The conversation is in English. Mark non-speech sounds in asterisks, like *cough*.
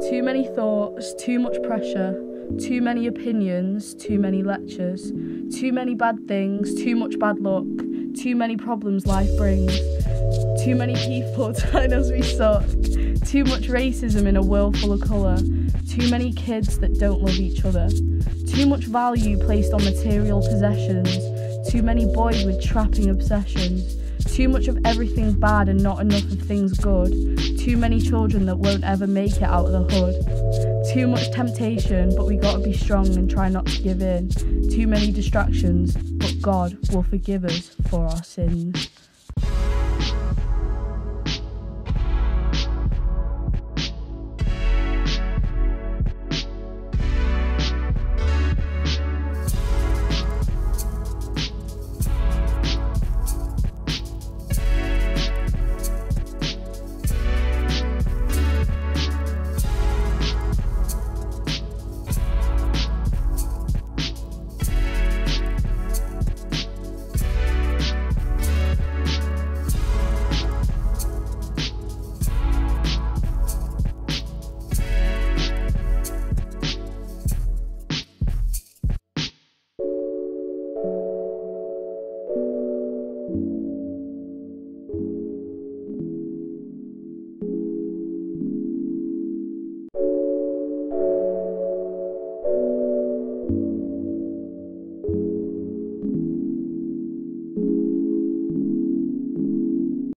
Too many thoughts, too much pressure, too many opinions, too many lectures, too many bad things, too much bad luck, too many problems life brings, too many people *laughs* telling us we suck, too much racism in a world full of colour, too many kids that don't love each other, too much value placed on material possessions, too many boys with trapping obsessions. Too much of everything bad and not enough of things good. Too many children that won't ever make it out of the hood. Too much temptation, but we gotta be strong and try not to give in. Too many distractions, but God will forgive us for our sins.